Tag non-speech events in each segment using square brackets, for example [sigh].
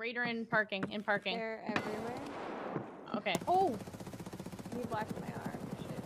Raider in parking. In parking. They're everywhere. Okay. Oh! He blocked my arm. Shit.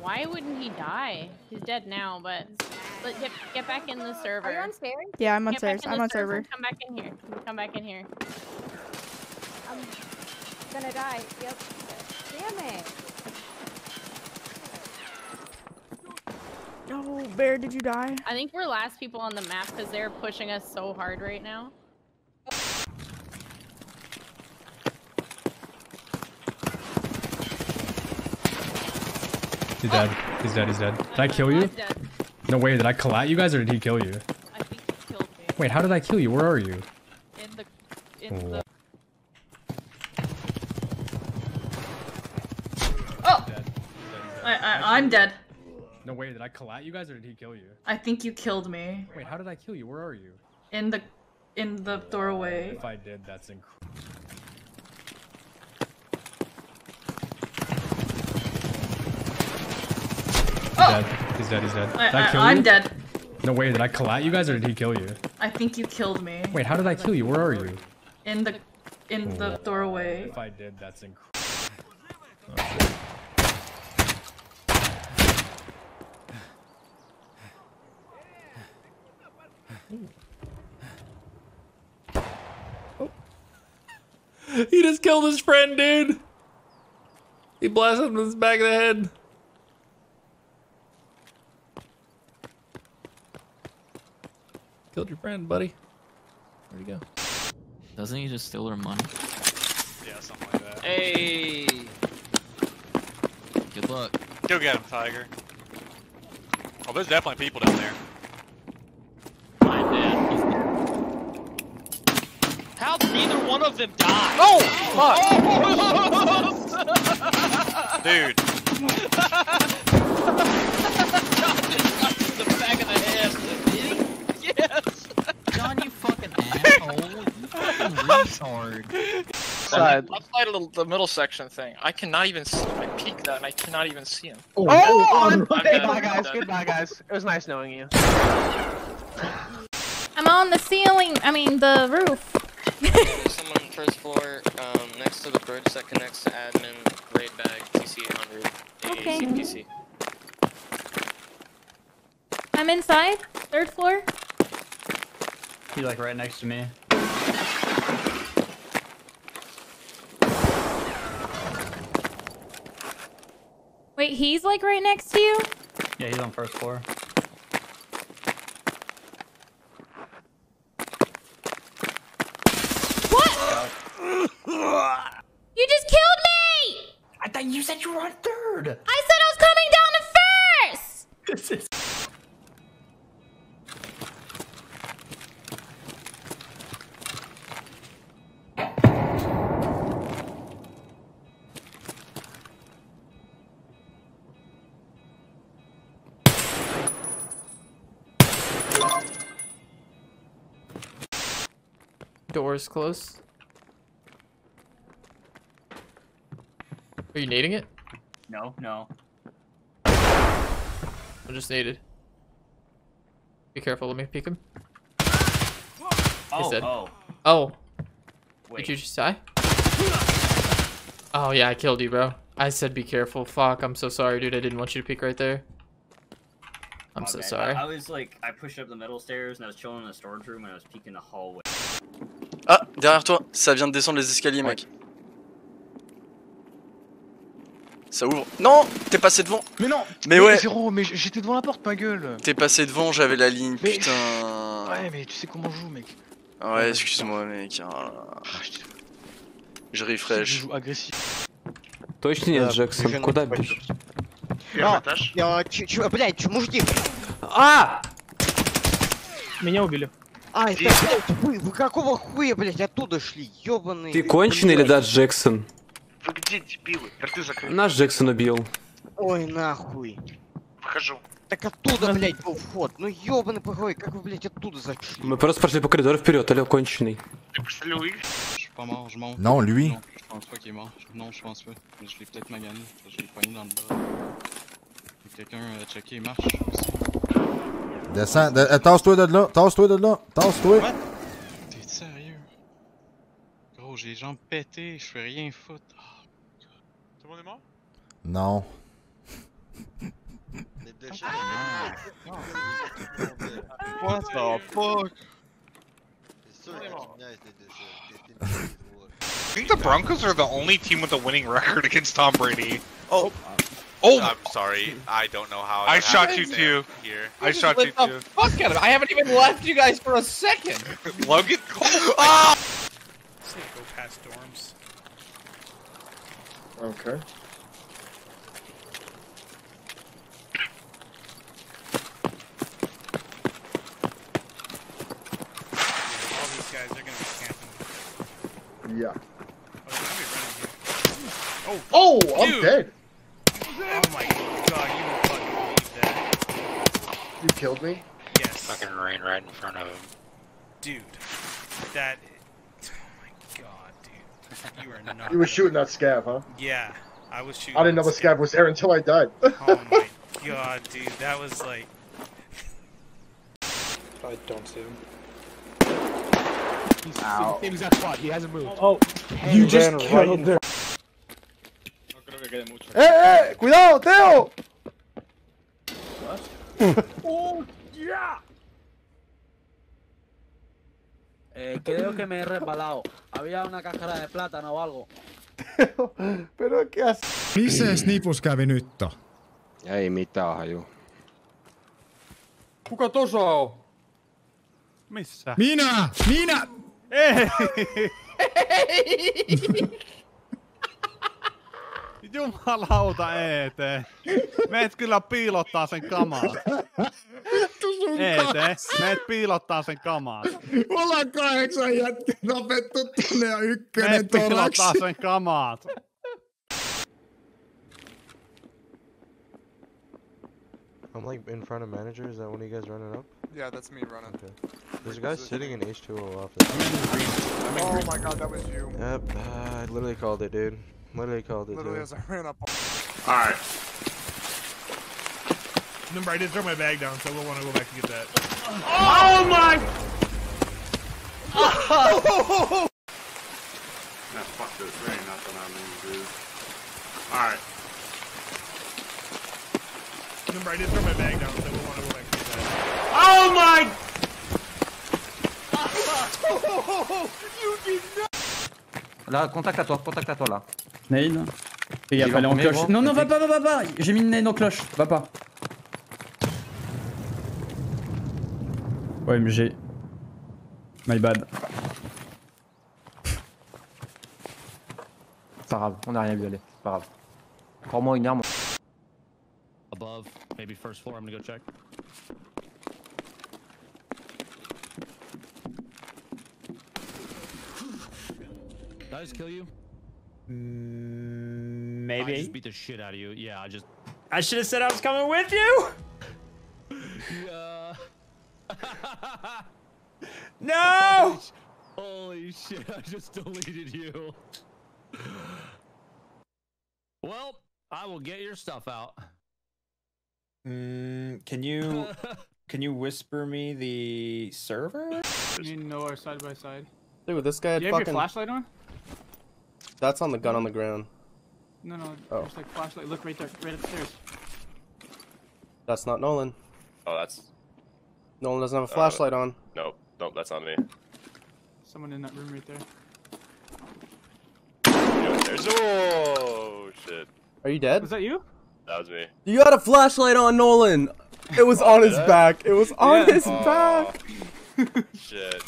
Why wouldn't he die? He's dead now, but but get get back in the server. Are you on stairs? Yeah, I'm on Get stairs. I'm on server. Come back in here. Come back in here. I'm gonna die. Yep. Damn it. No, Bear, did you die? I think we're last people on the map because they're pushing us so hard right now. He's dead. He's dead. He's dead. Did I kill you? No way. Did I collat you guys or did he kill you? I think he killed me. Wait, how did I kill you? Where are you? In the in Oh. the Oh, Dead. I, I, I'm dead. No way. Did I collat you guys or did he kill you? I think you killed me Wait, how did I kill you? Where are you? in the in the doorway. If I did, that's incredible. Oh, Dead. He's dead. He's dead. Did I, I, kill I, you? I'm dead. No way. Did I collat you guys or did he kill you? I think you killed me Wait, how did I kill you? Where are you? in the in the doorway. If I did, that's incredible. Oh, He just killed his friend, dude. He blasted him in the back of the head. Killed your friend, buddy. Where'd he go? Doesn't he just steal her money? Yeah, something like that. Hey! Good luck. Go get him, Tiger. Oh, there's definitely people down there. I'm dead. How did neither one of them die? Oh, fuck! Dude, [laughs] the back of the head. Yes. John, you fucking asshole. You fucking retard. Side. Outside of the, the middle section thing, I cannot even see. him. I peeked that and I cannot even see him. Oh, I'm dead, goodbye, I'm guys. Goodbye, guys. It was nice knowing you. I'm on the ceiling. I mean, the roof. There's someone on first floor, um, next to the bridge that connects to admin, raid bag, TC 800, Okay. AAC, PC. I'm inside. Third floor. He's like right next to me. Wait, he's like right next to you? Yeah, he's on first floor. What? you just killed me! I thought you said you were on third. I said I was coming down to first! [laughs] This is. Doors closed. Are you nading it? No, no. I just naded. Be careful, let me peek him. Oh, dead. oh. Oh, Wait. did you just die? Oh yeah, I killed you, bro. I said be careful. Fuck, I'm so sorry, dude. I didn't want you to peek right there. I'm so sorry. I, I was like, I pushed up the metal stairs and I was chilling in the storage room and I was peeking the hallway. Ah, derrière toi, ça vient de descendre les escaliers, mec. Ça ouvre. Non T'es passé devant Mais non Mais ouais Zéro, mais j'étais devant la porte, ma gueule T'es passé devant, j'avais la ligne, Mais- putain. Ouais, mais tu sais comment je joue, mec. Ah Ouais, excuse-moi, mec. ah là là. Je Je refresh. joue agressif. Точно нет, Джексон? Куда бежишь? А, Я, ч- ч- блядь, ч- мужики. А! Меня убили. Ай, да, блядь, вы, вы какого хуя, блядь, оттуда шли, ёбаные. Ты конченый или да, Джексон? Вы где, дебилы? Рты закрыты. Наш Джексон убил. Ой, нахуй. Выхожу. Так оттуда, блядь, был вход. Ну ёбаный погоди, как вы, блядь, оттуда зашли? Мы просто прошли по коридору вперед, алло, конченый. Ты представляешь? Je suis pas mort, je monte. Non, lui. Non, je pense pas qu'il est mort. Non, je pense pas. Je l'ai peut-être magané. Je l'ai pogné dans le bras. Faut que Quelqu'un a checké, il marche aussi. Descends. de- euh, Tasse-toi de là. Tasse-toi de là. Tasse-toi. T'es sérieux? Gros, j'ai les jambes pétées, je fais rien foutre. Ah, Tout le monde est mort? Non. Déchets. What the fuck? C'est sûr que I think the Broncos are the only team with a winning record against Tom Brady? Oh. Oh! I'm sorry. I don't know how. I shot you too. Here. I shot you Lit the too. Fuck out of it. I haven't even left you guys for a second. [laughs] Logan. [laughs] Ah! Say go past dorms. Okay. All these guys are gonna be camping. Yeah. Oh, Oh, I'm dead. Oh my god, you won't fucking believe that. You killed me? Yes. Fucking rain right in front of him. Dude. That. Oh my god, dude. You are [laughs] not. You were shooting that scav, huh? Yeah, I was shooting. I didn't know the scav was there until I died. Oh [laughs] my god, dude. That was like. I don't see him. He's, Ow. he's got spot. He hasn't moved. Oh, you you just ran right ¡Eh, eh! ¡Cuidado, Teo! [laughs] Oh, yeah. Eh, creo que me he resbalado. Había una cáscara de plátano o algo. Pero qué haces? Missä Snipus kävi nyt? Ei mitään haju. Kuka tossa on? Missä? Minä! Minä! Ei! [laughs] [laughs] Jumalauta eteen. Meet kyllä piilottaa sen kamaa. Eteen. Meet piilottaa sen kamaa. Ollaan kahdeksan jätkä tapettu tonne ja ykkönen Meet piilottaa toraksi. sen kamaat. I'm like in front of manager. Is that one of you guys running up? Yeah, that's me running. Okay. There's a guy sitting in H2O off there. Oh my god, that was you. Yep, uh, I literally called it, dude. Literally called it, Literally dude. as I ran up. Alright. Remember, I did throw my bag down, so we'll want to go back and get that. Oh my! Nah, fuck this. There ain't nothing on these dudes. Alright. Remember, I did throw my bag down, so we'll want to go back and get that. Oh my! [laughs] you did not! Là, contact à toi, contact à toi là. Nade. Gaffe, Il va est en cloche. Non, non, va pas, va pas, va pas. J'ai mis une nade en cloche. Va pas. Ouais, mais j'ai. My bad. C'est pas grave, on a rien vu aller. C'est pas grave. Prends-moi une arme. Above, maybe first floor. I'm gonna go check. Did I just kill you? Maybe. I just beat the shit out of you. Yeah, I just. I should have said I was coming with you. Yeah. [laughs] No! Holy shit! I just deleted you. Well, I will get your stuff out. Mm, can you [laughs] can you whisper me the server? You know our side by side. Dude, this guy had Do you have fucking. your flashlight on? That's on the gun on the ground. No, no. Oh. There's like flashlight. Look right there, right upstairs. That's not Nolan. Oh, that's Nolan doesn't have a Uh, flashlight on. no, no, that's not me. Someone in that room right there. Yeah, There's oh shit. Are you dead? Was that you? That was me. You had a flashlight on Nolan. It was on his did I? back. It was on Yeah. his Oh. back. [laughs] Shit.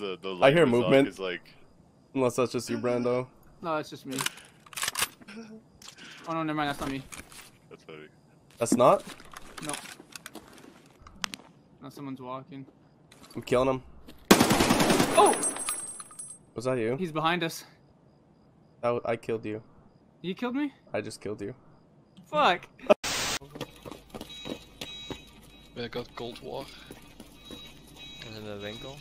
The the I hear movement. was on movement. 'cause, like Unless that's just you, mm-hmm. Brando. No, that's just me. Oh no, never mind. That's not me. that's funny. That's not. No. No, someone's walking. I'm killing him. Oh! Was that you? He's behind us. That w- I killed you. You killed me? I just killed you. Fuck. I got Cold War. In de winkel.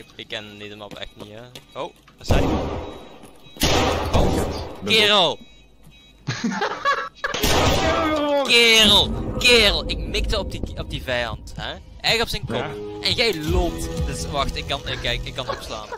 Ik, ik ken de map echt niet, hè. Oh, wat zei Oh, kerel! [laughs] kerel! Kerel, ik mikte op die, op die vijand, hè? Echt op zijn kop. En jij loopt. Dus wacht, ik kan, eh, kijk, ik kan opslaan.